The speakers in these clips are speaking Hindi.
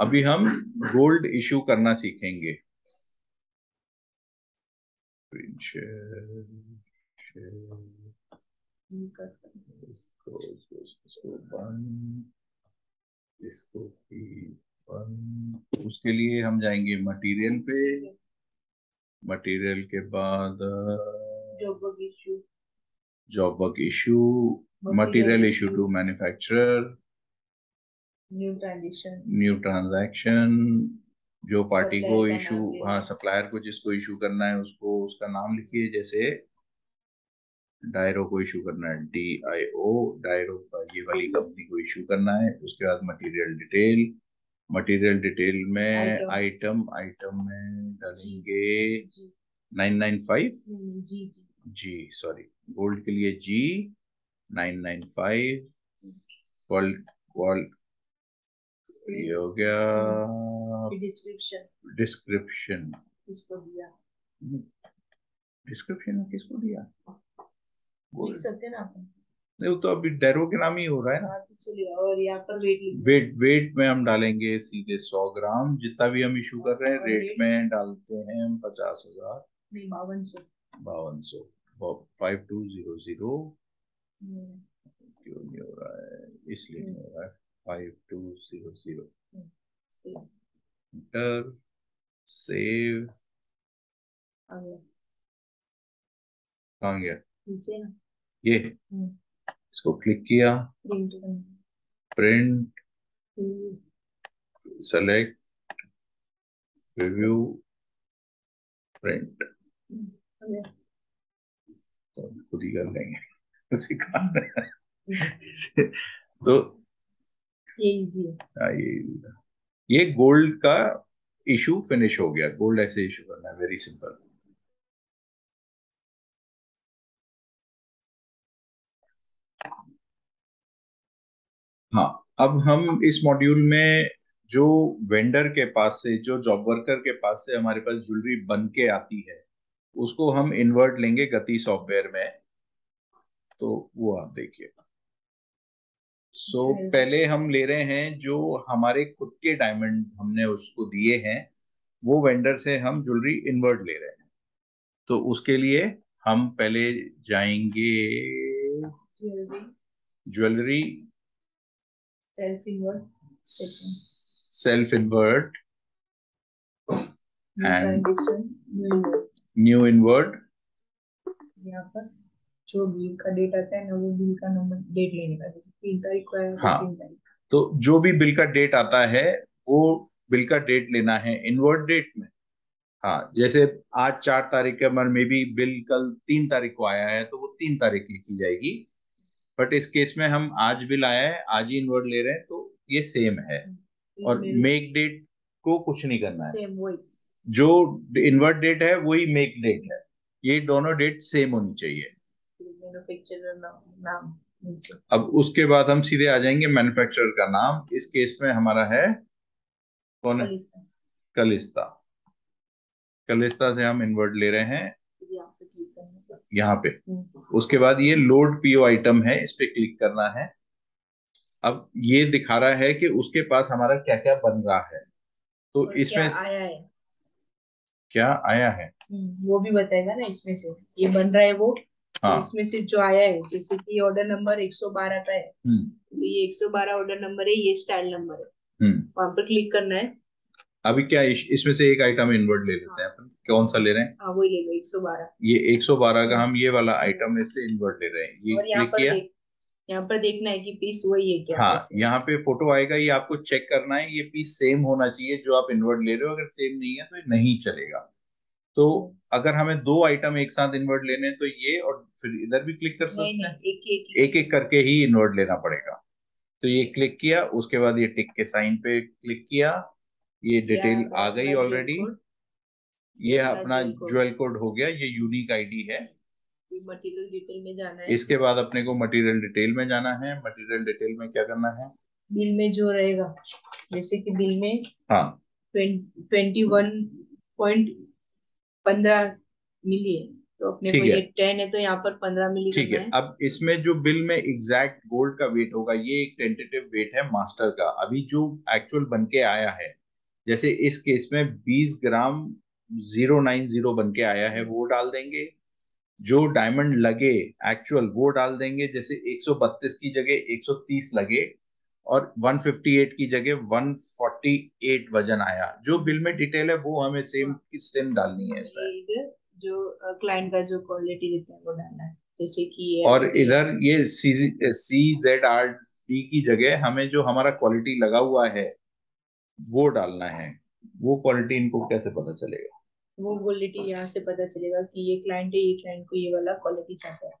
अभी हम गोल्ड इशू करना सीखेंगे। इसको इसको इसको बंद इसको बंद उसके लिए हम जाएँगे मटेरियल पे। मटेरियल के बाद job work issue job work issue material issue to manufacturer new transaction new transaction जो पार्टी को इशू हाँ सप्लायर को जिसको इशू करना है उसको उसका नाम लिखिए जैसे डायरो को इशू करना है डी आई ओ डायरो ये वाली कंपनी को इशू करना है उसके बाद मटेरियल डिटेल मटेरियल डिटेल में आइटम आइटम में डालेंगे नाइन नाइन फाइव जी जी सॉरी गोल्ड के लिए जी नाइन नाइन फाइव ये हो गया। डिस्क्रिप्शन डिस्क्रिप्शन इसको दिया? डिस्क्रिप्शन में किसको दिया? लिख सकते हैं ना अपन नहीं वो तो अभी डेरो के नाम ही हो रहा है ना। हाँ तो चलिए और यहाँ पर वेट वेट वेट में हम डालेंगे सीधे सौ ग्राम। जितना भी हम इशू कर रहे हैं रेट में डालते हैं हम पचास हज़ार। नहीं बावन सौ। बावन सौ। Five two zero zero hmm, क्यों नहीं हो रहा है? इसलिए नहीं हो रहा है। सही आ गया कहाँ गया नीचे ना ये। इसको क्लिक किया प्रिंट सेलेक्ट रिव्यू प्रिंट तो खुद ही कर लेंगे तो ये गोल्ड का इशू फिनिश हो गया। गोल्ड ऐसे इशू करना है वेरी सिंपल हाँ अब हम इस मॉड्यूल में जो वेंडर के पास से, जो जॉब वर्कर के पास से हमारे पास ज्वेलरी बन के आती है, उसको हम इन्वर्ट लेंगे गति सॉफ्टवेयर में। तो वो आप देखिए। सो Okay. पहले हम ले रहे हैं जो हमारे खुद के डायमंड हमने उसको दिए हैं वो वेंडर से हम ज्वेलरी इन्वर्ट ले रहे हैं। तो उसके लिए हम पहले जाएँगे jewellery self invert self invert And- transaction new invert यहाँ पर। जो बिल का डेट आता है ना वो बिल का नंबर डेट लेने का जैसे तीन तारीख को आया हाँ। तीन तारीख तो जो भी बिल का डेट आता है वो बिल का डेट लेना है इनवर्ट डेट में। हाँ जैसे आज चार तारीख के मन में भी बिल कल तीन तारीख को आया है तो वो तीन तारीख लिखी जाएगी। बट इस केस में हम आज बिल आया है आज ही इनवर्ट ले रहे हैं तो ये सेम है। और मेक डेट को कुछ नहीं करना है। जो इनवर्ट डेट है वही मेक डेट है। ये दोनों डेट सेम होनी चाहिए। मैन्युफैक्चरर नाम नाम अब उसके बाद हम सीधे आ जाएँगे मैन्युफैक्चरर का नाम। इस केस में हमारा है कौन? है कलिस्ता। कलिस्ता से हम इन्वर्ट ले रहे हैं। यहाँ पे हम्म, उसके बाद ये लोड पीओ आइटम है इस पे क्लिक करना है। अब ये दिखा रहा है कि उसके पास हमारा क्या क्या बन रहा है। तो इसमें क्या आया है? क्या आया है? हम्म, वो भी बताएगा ना इसमें से। ये बन रहा है वो। हाँ। इसमें से जो आया है जैसे कि ऑर्डर नंबर 112 का है। हम्म। तो ये 112 ऑर्डर नंबर है ये स्टाइल नंबर है। हम्म। वहाँ पर क्लिक करना है। अभी क्या इस, इसमें से एक आइटम इन्वर्ट ले लेते हैं अपन? कौन सा ले रहे हैं? हाँ वही ले लो 112 ये 112 का हम ये वाला आइटम इससे इन्वर्ट ले रहे हैं। ये क्लिक किया। यहाँ पर देखना है कि पीस वही है क्या हाँ। यहाँ पे फ़ोटो आएगा ये आपको चेक करना है ये पीस सेम होना चाहिए जो आप इन्वर्ट ले रहे हो अगर सेम नहीं है तो ये नहीं चलेगा। तो अगर हमें दो आइटम एक साथ इन्वर्ट लेने हैं तो ये और फिर इधर भी क्लिक कर सकते हैं? एक एक करके ही इन्वर्ट लेना पड़ेगा। तो ये क्लिक किया उसके बाद ये टिक के साइन पे क्लिक किया ये डिटेल आ गई ऑलरेडी ये अपना। ज्वेल कोड हो गया ये यूनिक आईडी है। मटेरियल डिटेल में जाना है। इसके बाद अपने को मटेरियल डिटेल में जाना है। मटेरियल डिटेल में क्या करना है? बिल में जो रहेगा जैसे कि बिल में हाँ। ट्वेंटी वन पॉइंट पंद्रह मिली है तो अपने ठीक को है। ये टेन है तो यहाँ पर पंद्रह मिली ठीक है। अब इसमें जो बिल में एग्जैक्ट गोल्ड का वेट होगा ये एक टेंटेटिव वेट है मास्टर का। अभी जो एक्चुअल बन के आया है जैसे इस केस में 20 ग्राम 090 बन के आया है वो डाल देंगे। जो डायमंड लगे एक्चुअल वो डाल देंगे। जैसे 132 की जगह 130 लगे और 158 की जगह 148 वज़न आया। जो बिल में डिटेल है वो हमें सेम सेम डालनी है इसमें जो क्लाइंट का जो क्वालिटी देता है वो डालना है। जैसे कि और इधर ये सी जेड आर डी की जगह हमें जो हमारा क्वालिटी लगा हुआ है वो डालना है। वो क्वालिटी इनको कैसे पता चलेगा? वो क्वालिटी यहाँ से पता चलेगा कि ये क्लाइंट है ये क्लाइंट को ये वाला क्वालिटी चाहता है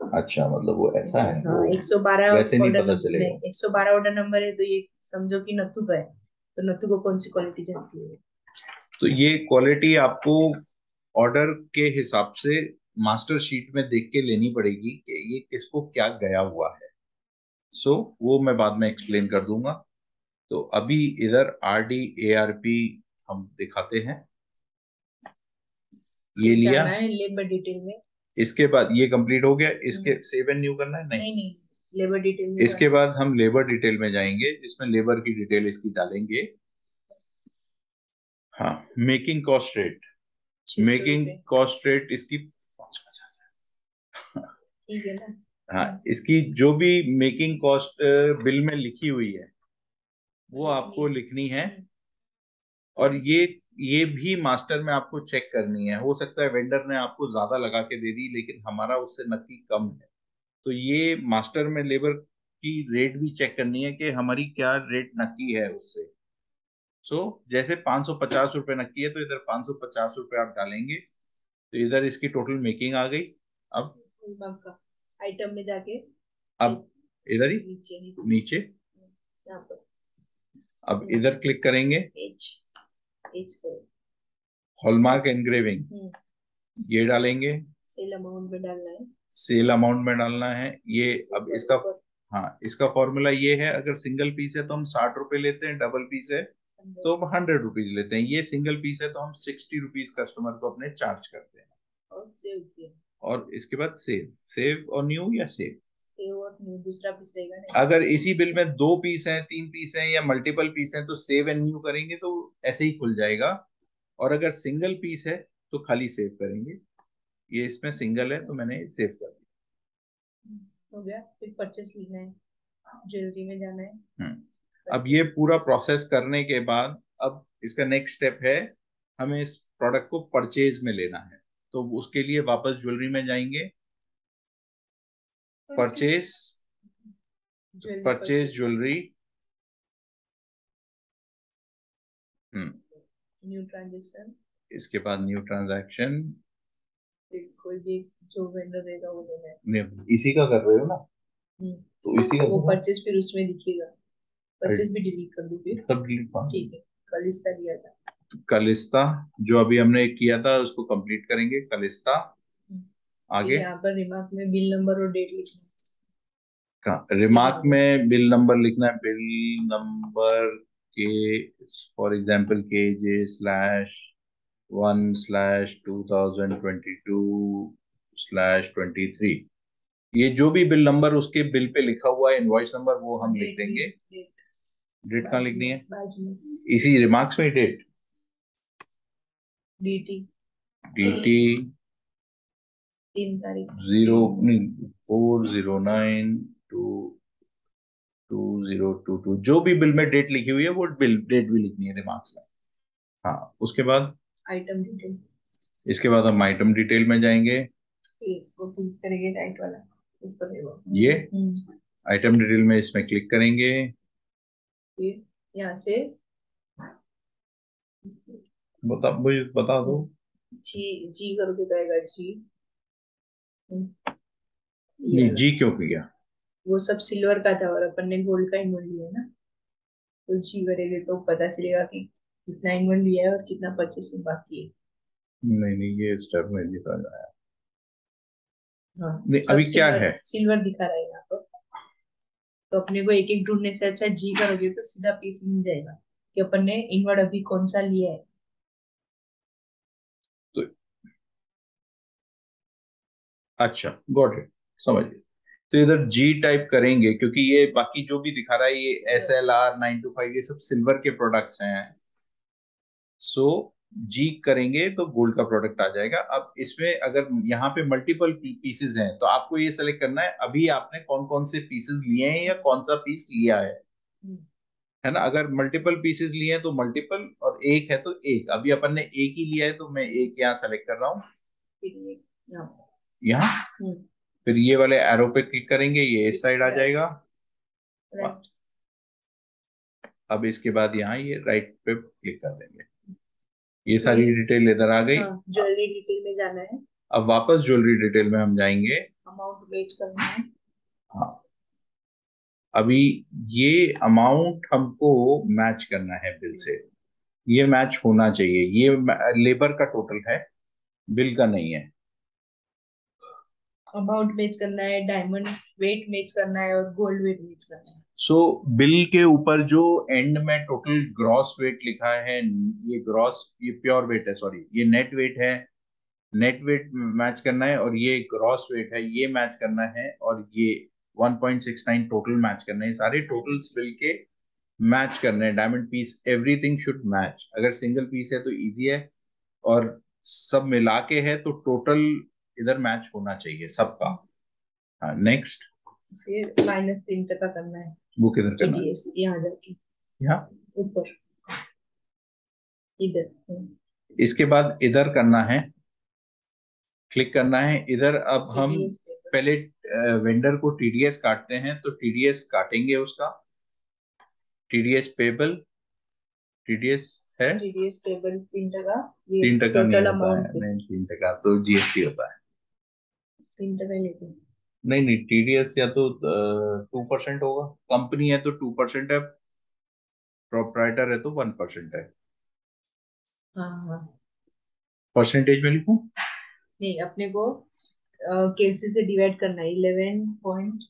अच्छा मतलब वो ऐसा है? हाँ एक सौ बारह वैसे नहीं पता चलेगा। एक सौ बारह ऑर्डर नंबर है तो ये समझो कि नथु का है। तो नत्थु को कौन सी क्वालिटी चाहती है तो ये क्वालिटी आपको ऑर्डर के हिसाब से मास्टर शीट में देख के लेनी पड़ेगी कि ये किसको क्या गया हुआ है। सो so, वो मैं बाद में एक्सप्लेन कर दूँगा। तो अभी इधर R D A R P हम दिखाते हैं। ये लिया। लेबर डिटेल में। इसके बाद ये कंप्लीट हो गया। इसके सेव एंड न्यू करना है? नहीं। नहीं नहीं। लेबर डिटेल में इसके बाद हम लेबर डिटेल में जाएँगे जिसमें लेबर की डिटेल इसकी डालेंगे। हाँ making cost rate 600 making cost rate इसकी है। ठीक है ना? हाँ इसकी जो भी मेकिंग कॉस्ट बिल में लिखी हुई है वो आपको लिखनी है। हम्म, और ये ये भी मास्टर में आपको चेक करनी है। हो सकता है वेंडर ने आपको ज़्यादा लगा के दे दी लेकिन हमारा उससे नक्की कम है। तो ये मास्टर में लेबर की रेट भी चेक करनी है कि हमारी क्या रेट नक्की है उससे। सो so, जैसे पाँच सौ पचास रुपये नक्की है तो इधर पाँच सौ पचास रुपये आप डालेंगे। तो इधर इसकी टोटल मेकिंग आ गई। अब आइटम में जाके। अब इधर ही? नीचे नीचे। नीचे। पर। अब इधर क्लिक करेंगे। हॉलमार्क एनग्रेविंग ये डालेंगे। सेल अमाउंट में डालना है। सेल अमाउंट में डालना है। ये अब इसका हाँ इसका फॉर्मूला ये है अगर सिंगल पीस है तो हम साठ रुपए लेते हैं डबल पीस है। तो हम हंड्रेड रुपीज़ लेते हैं। ये सिंगल पीस है तो हम सिक्सटी रुपीज़ कस्टमर को अपने चार्ज करते हैं। और सेव किया। और इसके बाद सेव सेव और न्यू या सेव सेव और न्यू दूसरा पीस रहेगा अगर इसी बिल में दो पीस हैं तीन पीस हैं या मल्टीपल पीस हैं तो सेव एंड न्यू करेंगे तो ऐसे ही खुल जाएगा। और अगर सिंगल पीस है तो खाली सेव करेंगे। ये इसमें सिंगल है तो मैंने सेव कर दिया। हो गया। फिर परचेस लिखना है। ज्वेलरी में जाना है। हम्म। अब ये पूरा प्रोसेस करने के बाद अब इसका नेक्स्ट स्टेप है हमें इस प्रोडक्ट को परचेज में लेना है। तो उसके लिए वापस ज्वेलरी में जाएँगे। Purchase purchase jewellery new transaction इसके बाद न्यू ट्रांजैक्शन कोई भी जो वेंडर रहेगा वो देना है। इसी का कर रहे हो ना? हम्म, तो इसी का वो करो। परचेस फिर उसमें दिखेगा। भी डिलीट कर सब ठीक है था। कलिस्ता जो अभी हमने किया था उसको कंप्लीट करेंगे। कलिस्ता आगे। यहाँ पर रिमार्क में बिल नंबर और डेट लिखना है। रिमार्क में बिल नंबर लिखना है। बिल नंबर के for example K J slash one slash two thousand twenty two slash twenty three ये जो भी बिल नंबर उसके बिल पे लिखा हुआ है इनवॉइस नंबर वो हम लिख देंगे। डेट कहाँ लिखनी है? इसी रिमार्क्स में डेट डीटी डी टी तीन तारीख. Zero four zero nine two two zero two two जो भी बिल में डेट लिखी हुई है वो बिल डेट भी लिखनी है रिमार्क्स में. हाँ उसके बाद? आइटम डिटेल इसके बाद हम आइटम डिटेल में जाएँगे. वो करेंगे राइट वाला. ऊपर ये? हम्म, आइटम डिटेल में इसमें क्लिक करेंगे. फिर यहाँ से। बता बता दो। जी जी करोगे तो आएगा जी नहीं जी क्यों किया? वो सब सिल्वर का था और अपन ने गोल्ड का इन्वॉल्व लिया है ना। तो जी करेंगे तो पता चलेगा कि कितना इन्वॉल्व लिया है और कितना परचेसिंग बाकी है। नहीं नहीं ये स्टेप में लिखा गया है। हाँ नहीं, अभी क्या सिल्वर- है? सिल्वर दिखा रहा है यहाँ पर। तो अपने को एक एक ढूँढने से अच्छा जी करोगे तो सीधा पीस मिल जाएगा कि अपन ने इनवर्ड अभी कौन सा लिया है। तो, अच्छा गॉट इट समझ गए तो इधर जी टाइप करेंगे क्योंकि ये बाकी जो भी दिखा रहा है ये S L R nine two five ये सब सिल्वर के प्रोडक्ट्स हैं। सो जी करेंगे तो गोल्ड का प्रोडक्ट आ जाएगा। अब इसमें अगर यहाँ पे मल्टीपल पीसेस हैं तो आपको ये सेलेक्ट करना है अभी आपने कौन कौन से पीसेस लिए हैं या कौन सा पीस लिया है? है ना? अगर मल्टीपल पीसेस लिए हैं तो मल्टीपल और एक है तो एक। अभी अपन ने एक ही लिया है तो मैं एक यहाँ सेलेक्ट कर रहा हूँ। यहाँ। फिर ये वाले एरो पे क्लिक करेंगे ये इस साइड आ जाएगा। अब इसके बाद यहाँ ये राइट पे क्लिक कर देंगे। ये सारी डिटेल इधर आ गई। ज्वेलरी हाँ, डिटेल में जाना है। अब वापस ज्वेलरी डिटेल में हम जाएँगे। अमाउंट मैच करना है। हाँ। अभी ये अमाउंट हमको मैच करना है बिल से। ये मैच होना चाहिए। ये लेबर का टोटल है। बिल का नहीं है। अमाउंट मैच करना है डायमंड वेट मैच करना है और गोल्ड वेट मैच करना है। सो so, बिल के ऊपर जो एंड में टोटल ग्रॉस वेट लिखा है ये ग्रॉस ये प्योर वेट है सॉरी ये नेट वेट है। नेट वेट मैच करना है और ये ग्रॉस वेट है ये मैच करना है और ये 1.69 टोटल मैच करना है। सारे टोटल्स बिल के मैच करने हैं। Diamond piece everything should match अगर सिंगल पीस है तो इजी है और सब मिला के है तो टोटल इधर मैच होना चाहिए सबका। नेक्स्ट फिर माइनस तीन टका करना है। वो किधर करना। है यहाँ जाके यहाँ ऊपर। इधर। हाँ। इसके बाद इधर करना है। क्लिक करना है। इधर अब हम पहले वेंडर को टीडीएस काटते हैं तो टीडीएस काटेंगे उसका। टीडीएस पेबल टीडीएस है। टीडीएस पेबल तीन टका। तीन टका नहीं होता है नहीं तीन टका तो जीएसटी होता है। तीन टका लेते नहीं नहीं टीडीएस या तो टू परसेंट होगा। कंपनी है तो टू परसेंट है प्रोपराइटर है तो वन परसेंट है। परसेंटेज हाँ। में लिखू? नहीं अपने को केसी से डिवाइड करना है इलेवन पॉइंट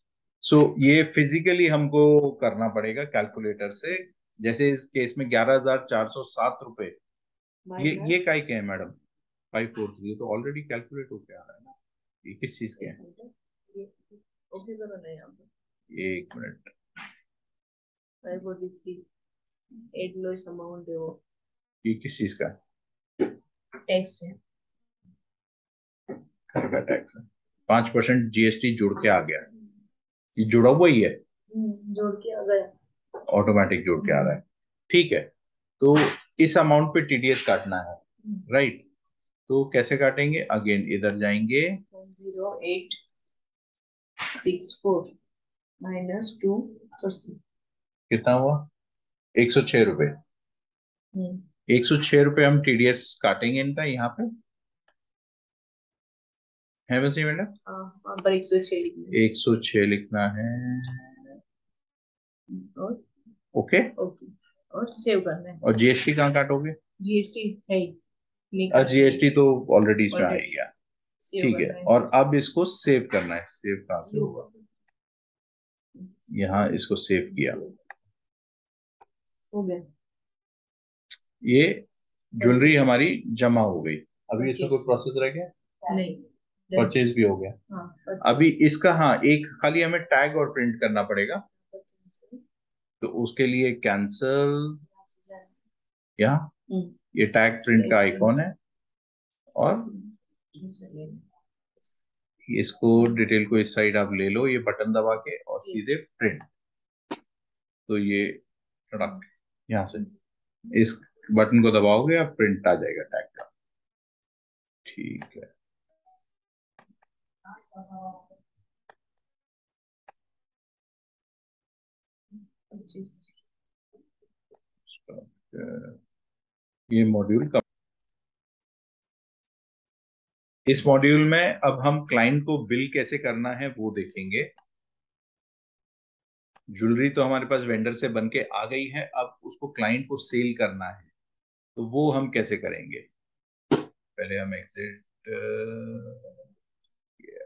सो ये फिजिकली हमको करना पड़ेगा कैलकुलेटर से। जैसे इस केस में ग्यारह हज़ार चार सौ सात रुपए। ये ये काय के हैं मैडम? फाइव फोर थ्री तो ऑलरेडी कैलकुलेट होके आ रहा है ना। ये किस चीज़ के हैं? एक मिनट. ये किस चीज़ का टैक्स है का? टैक्स है पाँच परसेंट जीएसटी जुड़ के आ गया. ये जुड़ा हुआ ही है जोड़ के आ गया. ऑटोमेटिक जुड़ के आ रहा है. ठीक है. तो इस अमाउंट पे टीडीएस काटना है. Right hmm. तो कैसे काटेंगे? अगेन इधर जाएँगे. Zero eight six four minus two percent कितना हुआ? एक सौ छह रुपए। हम्म। एक सौ छह रुपए हम टीडीएस काटेंगे इनका यहाँ पे? है बस मैडम हाँ एक सौ छह लिखना एक सौ छह लिखना है। और? ओके। ओके। और सेव करना है। और जीएसटी कहाँ काटोगे? जीएसटी है जीएसटी तो ऑलरेडी इसमें आ गया। ठीक है और अब इसको सेव करना है। सेव कहाँ से होगा? यहाँ इसको सेव किया। हो गया। ये ज्वेलरी हमारी जमा हो गई। अभी इसमें कोई प्रोसेस रह गया? नहीं। परचेज भी हो गया। हाँ, अभी इसका हाँ एक खाली हमें टैग और प्रिंट करना पड़ेगा। तो उसके लिए कैंसल या हम्म। ये टैग प्रिंट का आइकॉन है। और इसको डिटेल को इस साइड आप ले लो ये बटन दबा के और सीधे प्रिंट। तो ये टड़क यहाँ से इस बटन को दबाओगे आप प्रिंट आ जाएगा टैग का। ठीक है। ये मॉड्यूल का इस मॉड्यूल में अब हम क्लाइंट को बिल कैसे करना है वो देखेंगे। ज्वेलरी तो हमारे पास वेंडर से बन के आ गई है अब उसको क्लाइंट को सेल करना है। तो वो हम कैसे करेंगे? पहले हम एग्जिट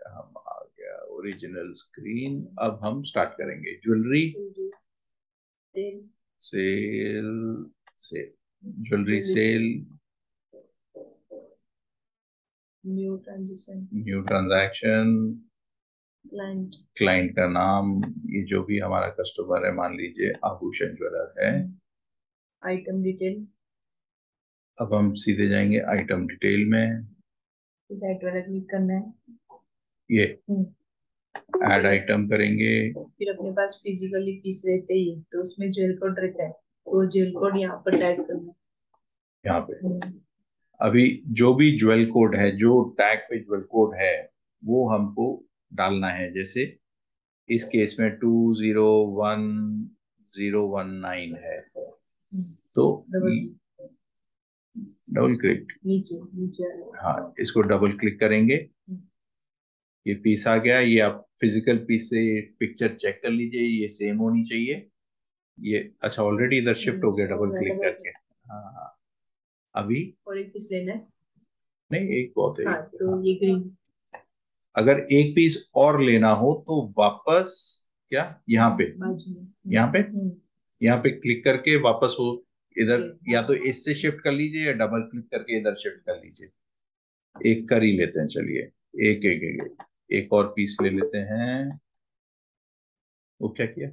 हम आ गया ओरिजिनल स्क्रीन अब हम स्टार्ट करेंगे। Jewellery sale sale jewellery sale new transaction new transaction client client का नाम ये जो भी हमारा कस्टमर है मान लीजिए आभूषण ज्वेलर है। आइटम डिटेल अब हम सीधे जाएँगे आइटम डिटेल में। क्लिक करना है। ये। हम्म। ऐड आइटम करेंगे। फिर अपने पास फिजिकली पीस रहते ही तो उसमें जेल कोड रहता है। वो जेल कोड यहाँ पर टाइप करना है। यहाँ पे। हम्म। अभी जो भी ज्वेल कोड है जो टैग पे ज्वेल कोड है वो हमको डालना है। जैसे इस केस में two zero one zero one nine है। तो डबल डबल क्लिक। नीचे नीचे। है। इसको डबल क्लिक करेंगे। ये पीस आ गया। ये आप फ़िज़िकल पीस से पिक्चर चेक कर लीजिए। ये सेम होनी चाहिए। ये अच्छा ऑलरेडी इधर शिफ्ट हो गया डबल हम्म, क्लिक करके। हाँ हाँ। अभी? और एक पीस लेना है। नहीं एक बहुत है। हाँ तो ये ग्रीन अगर एक पीस और लेना हो तो वापस क्या? यहाँ पे। यहाँ पे? हम्म, यहाँ पे क्लिक करके वापस वो इधर या तो इससे शिफ्ट कर लीजिए या डबल क्लिक करके इधर शिफ्ट कर लीजिए। एक कर ही लेते हैं चलिए। एक एक एक एक, एक और पीस ले लेते हैं। वो क्या किया?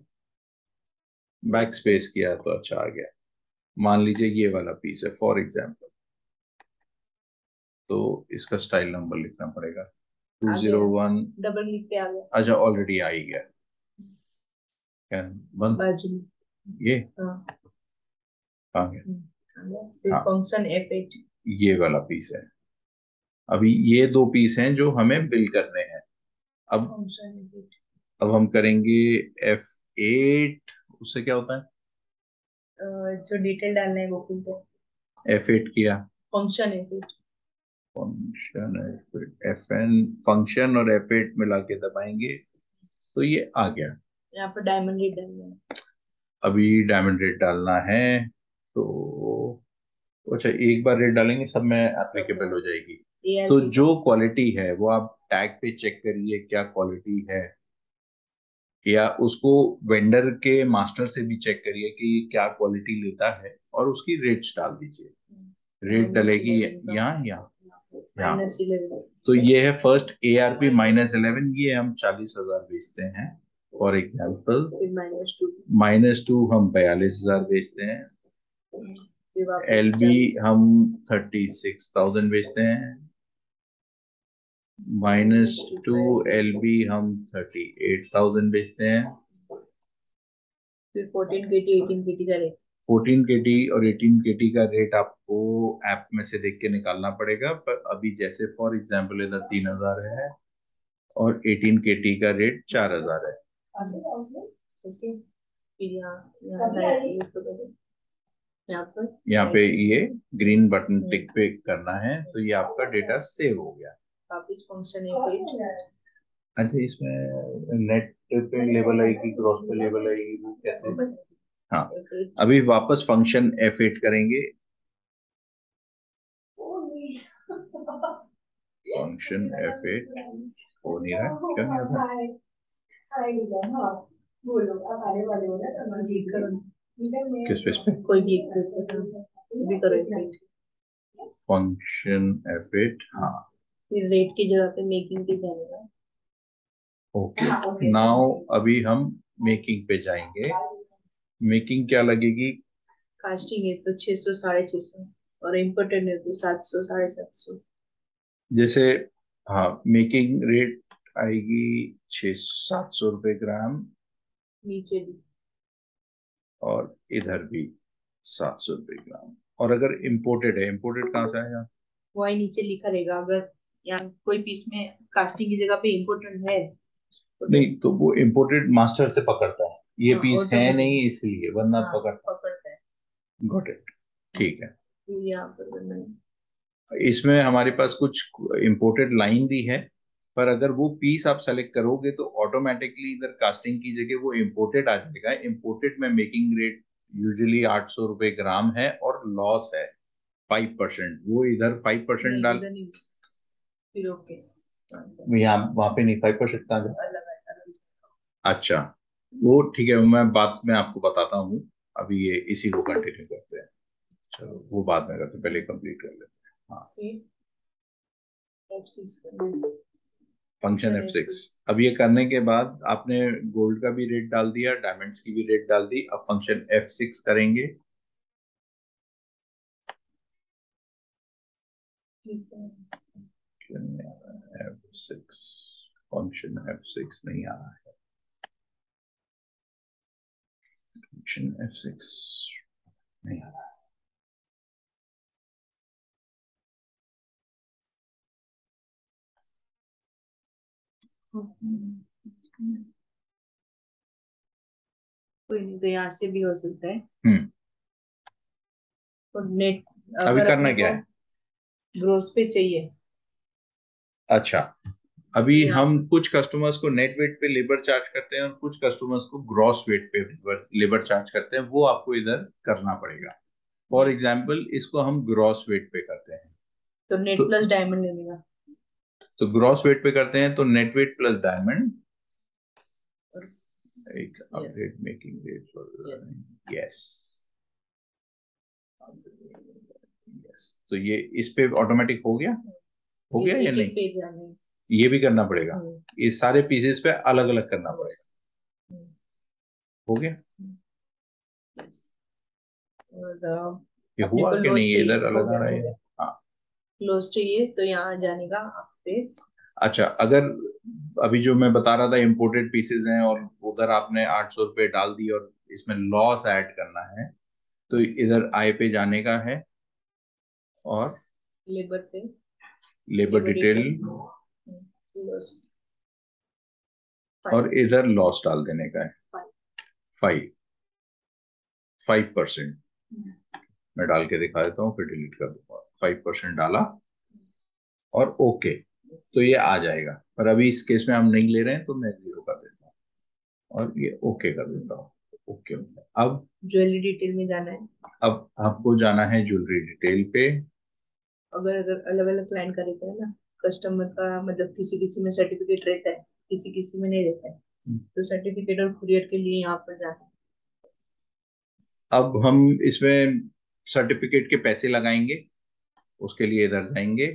बैक स्पेस किया तो अच्छा आ गया। मान लीजिए ये वाला पीस है फॉर एग्ज़ाम्पल तो इसका स्टाइल नंबर लिखना पड़ेगा. टू ज़ीरो वन डबल अच्छा ऑलरेडी आ ही गया. बंद. ये? हाँ. आ गया. फिर हाँ। फ़ंक्शन एफ़ ये वाला पीस है. अभी ये दो पीस हैं जो हमें बिल करने हैं. अब अब हम करेंगे एफ़ एट उससे क्या होता है? जो डिटेल डालना है वो खुलता है एफ़ एट किया। Function F eight function F N function और एफ़ एट मिला के दबाएँगे तो ये आ गया। यहाँ पर डायमंड रेट डालना है। अभी डायमंड रेट डालना है तो अच्छा एक बार रेट डालेंगे सब में एप्लीकेबल हो जाएगी। तो जो क्वालिटी है वो आप टैग पे चेक करिए क्या क्वालिटी है। या उसको वेंडर के मास्टर से भी चेक करिए कि क्या क्वालिटी लेता है और उसकी रेट्स डाल दीजिए। रेट डलेगी यहाँ यहाँ। यहाँ। तो ये है first A R P minus eleven ये हम चालीस हज़ार बेचते हैं। For example minus two minus two हम बयालीस हज़ार बेचते हैं। एल बी हम थर्टी सिक्स थाउज़ेंड बेचते हैं। माइनस टू एल बी हम थर्टी एट थाउज़ेंड बेचते हैं। फिर fourteen K T eighteen K T का रेट फोर्टीन के टी और एटीन के टी का रेट आपको ऐप में से देख के निकालना पड़ेगा पर अभी जैसे फॉर एग्ज़ाम्पल इधर तीन हज़ार है और एटीन के टी का रेट चार हज़ार है। तो यहाँ पे ये ग्रीन बटन टिक पे करना है तो ये आपका डेटा सेव हो गया। वापस फ़ंक्शन एफ़ एट अच्छा इसमें नेट पे लेबल आएगी क्रॉस पे लेबल आएगी वो कैसे? हाँ। अभी वापस फ़ंक्शन एफ़ एट करेंगे। फ़ंक्शन एफ़ एट हो नहीं रहा? क्यों नहीं हो रहा? किस पे? कोई भी एक भी करो फ़ंक्शन एफ़ एट हाँ। रेट की जगह पे मेकिंग पे जाएगा। ओके नाउ अभी हम मेकिंग पे जाएँगे। मेकिंग क्या लगेगी? कास्टिंग है तो छह सौ साढ़े छह सौ और इम्पोर्टेंट है तो सात सौ साढ़े सात सौ। जैसे हाँ मेकिंग रेट आएगी छः सात सौ रुपये ग्राम। नीचे भी। और इधर भी सात सौ रुपये ग्राम। और अगर इम्पोर्टेड है इम्पोर्टेड कहाँ से आएगा? वही नीचे लिखा रहेगा अगर यहाँ कोई पीस में कास्टिंग की जगह पे इम्पोर्टेंट है? तो नहीं तो वो इम्पोर्टेड मास्टर से पकड़ता है। ये हाँ, पीस है नहीं इसलिए वरना हाँ, पकड़ता पकड़ता है। गॉट इट ठीक है। यहाँ पर करना इसमें हमारे पास कुछ इम्पोर्टेड लाइन भी है पर अगर वो पीस आप सेलेक्ट करोगे तो ऑटोमेटिकली इधर कास्टिंग की जगह वो इम्पोर्टेड आ जाएगा। इम्पोर्टेड में मेकिंग रेट यूजुअली आठ सौ रुपए ग्राम है और लॉस है फाइव परसेंट वो इधर फाइव परसेंट नहीं, डाल इधर नहीं। फिर ओके यहाँ वहाँ पे नहीं फाइव परसेंट कहाँ है अच्छा वो ठीक है मैं बात में आपको बताता हूँ। अभी ये इसी को कंटिन्यू करते हैं। चलो वो बाद में करते हैं, पहले कंप्लीट कर लेते हैं। फिर फ़ंक्शन एफ़ सिक्स अब ये करने के बाद आपने गोल्ड का भी रेट डाल दिया डायमंड्स की भी रेट डाल दी। अब फ़ंक्शन एफ़ सिक्स करेंगे। एफ़ सिक्स नहीं आ रहा है फ़ंक्शन एफ़ सिक्स नहीं आ रहा कोई नहीं तो यहाँ से भी हो सकता है। हम्म। और नेट अभी करना क्या है? ग्रोस पे चाहिए। अच्छा अभी हम कुछ कस्टमर्स को नेट वेट पे लेबर चार्ज करते हैं और कुछ कस्टमर्स को ग्रॉस वेट पे लेबर चार्ज करते हैं वो आपको इधर करना पड़ेगा। फॉर एग्ज़ाम्पल इसको हम ग्रॉस वेट पे करते हैं। तो नेट तो- प्लस डायमंड लेगा। तो ग्रॉस वेट पे करते हैं तो नेट वेट प्लस डायमंड एक update making rate Yes. Yes yes तो ये इस पे ऑटोमेटिक हो गया? हो गया या नहीं? ये भी करना पड़ेगा। हम्म, ये सारे पीसेस पे अलग अलग करना पड़ेगा। हम्म, हो गया? uh, ये हुआ कि नहीं? इधर अलग आ रहा है हो। क्लोज चाहिए तो यहाँ जाने का आप पे। अच्छा अगर अभी जो मैं बता रहा था इम्पोर्टेड पीसेज हैं और उधर आपने आठ सौ रुपये डाल दी और इसमें लॉस ऐड करना है तो इधर आय पे जाने का है और लेबर पे। लेबर डिटेल और इधर लॉस डाल देने का है। फाइव फाइव परसेंट मैं डाल के दिखा देता हूँ फिर डिलीट कर दूँगा। फाइव परसेंट डाला। और ओके तो ये आ जाएगा। पर अभी इस केस में हम नहीं ले रहे हैं तो मैं ज़ीरो कर देता हूँ। और ये ओके कर देता हूँ। ओके अब ज्वेलरी डिटेल में जाना है। अब आपको जाना है ज्वेलरी डिटेल पे। अगर अगर अलग अलग क्लाइंट का रहता है ना कस्टमर का मतलब किसी किसी में सर्टिफिकेट रहता है किसी किसी में नहीं रहता है हम्म। तो सर्टिफिकेट और कुरियर के लिए यहाँ पर जाना। अब हम इसमें सर्टिफिकेट के पैसे लगाएँगे उसके लिए इधर जाएँगे।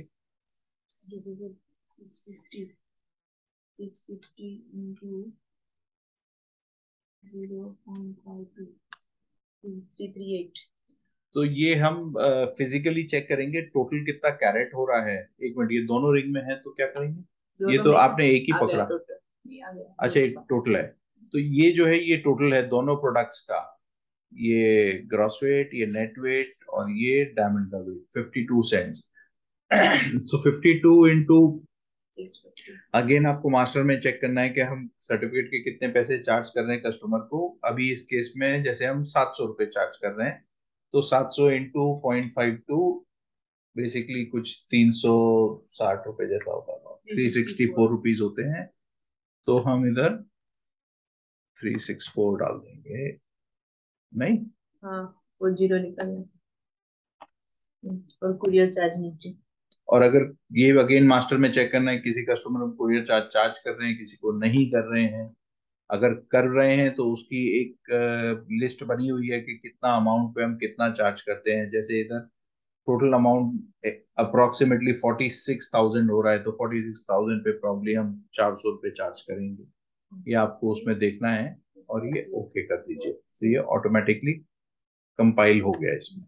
Zero point five two three eight तो ये हम फिजिकली चेक करेंगे टोटल कितना कैरेट हो रहा है। एक मिनट ये दोनों रिंग में है तो क्या करेंगे? ये तो आपने एक ही पकड़ा। अच्छा ये टोटल है। तो ये जो है ये टोटल है दोनों प्रोडक्ट्स का। ये ग्रॉस वेट ये नेट वेट और ये डायमंड का weight fifty two cents so fifty two into again आपको मास्टर में चेक करना है कि हम सर्टिफिकेट के कितने पैसे चार्ज कर रहे हैं कस्टमर को। अभी इस केस में जैसे हम सात सौ रुपये चार्ज कर रहे हैं। तो सात सौ into point five two basically कुछ तीन सौ साठ रुपए जैसा होता है थ्री सिक्सटी फोर रुपीज़ होते हैं। तो हम इधर थ्री सिक्स फोर डाल देंगे। नहीं? हाँ वो ज़ीरो निकल और कुरियर चार्ज नीचे। और अगर ये अगेन मास्टर में चेक करना है किसी कस्टमर कुरियर चार्ज चार्ज कर रहे हैं किसी को नहीं कर रहे हैं अगर कर रहे हैं तो उसकी एक लिस्ट बनी हुई है कि कितना अमाउंट पे हम कितना चार्ज करते हैं। जैसे इधर total amount approximately forty six thousand हो रहा है तो फोर्टी सिक्स थाउज़ेंड पे प्रॉब्ली हम चार सौ रुपये चार्ज करेंगे। ये आपको उसमें देखना है और ये ओके कर दीजिए। तो ये ऑटोमेटिकली कंपाइल हो गया इसमें।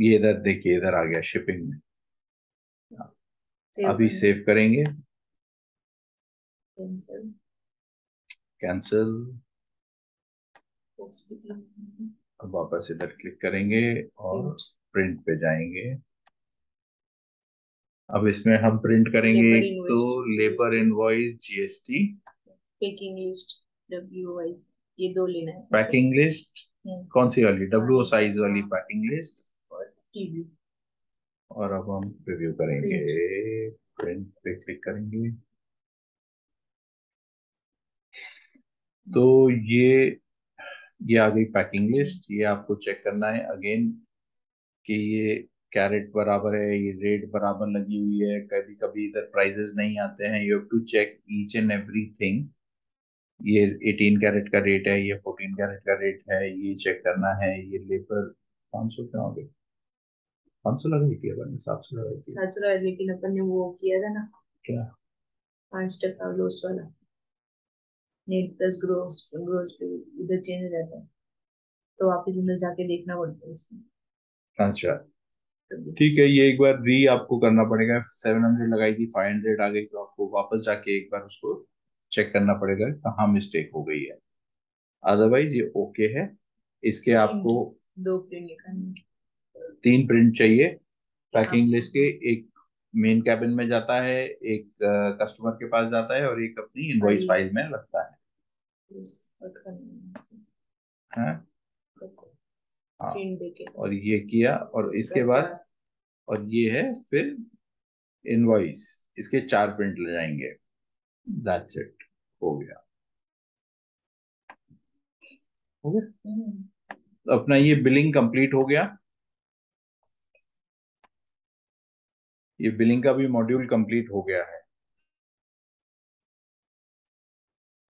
ये इधर देखिए इधर आ गया शिपिंग में। अभी सेव करेंगे। कैंसिल। अब वापस इधर क्लिक करेंगे और प्रिंट पे जाएँगे। अब इसमें हम प्रिंट करेंगे एक तो labour invoice GST packing list W ये दो लेना है। पैकिंग लिस्ट हम्म, कौन सी वाली? डब्ल्यू साइज़ वाली पैकिंग लिस्ट और अब हम रिव्यू करेंगे। प्रिंट पे क्लिक करेंगे। तो ये ये आ गई पैकिंग लिस्ट ये आपको चेक करना है अगेन कि ये कैरेट बराबर है ये रेट बराबर लगी हुई है कभी कभी इधर प्राइजेस नहीं आते हैं. You have to check each and everything ये 18 कैरेट का रेट है ये 14 कैरेट का रेट है ये चेक करना है ये लेबर पाँच सौ क्या हो गए पाँच सौ लगाई थी अपन ने सात सौ लगाई थी सात सौ लगा लेकिन अपन ने वो किया था ना। क्या? पाँच टका ग्रोस वाला। नेट प्लस ग्रोस ग्रोस पे उधर चेंज हो जाता है। तो वापस अंदर जाके देखना पड़ता है उसमें अच्छा। ठीक है ये एक बार री आपको करना पड़ेगा। सेवन हंड्रेड लगाई थी फाइव हंड्रेड आ गई तो आपको वापस जाके एक बार उसको चेक करना पड़ेगा कहाँ मिस्टेक हो गई है। अदरवाइज़ ये ओके है। इसके आपको दो प्रिंट निकालनी तीन प्रिंट चाहिए। पैकिंग हाँ। लिस्ट के एक मेन कैबिन में जाता है एक कस्टमर के पास जाता है और एक अपनी इनवॉइस फ़ाइल। में लगता है। हाँ? हाँ। और ये किया और इसके बाद और ये है फिर इनवॉइस इसके चार प्रिंट ले जाएँगे। दैट्स इट हो गया। हो गया। तो अपना ये बिलिंग कंप्लीट हो गया। ये बिलिंग का भी मॉड्यूल कंप्लीट हो गया है।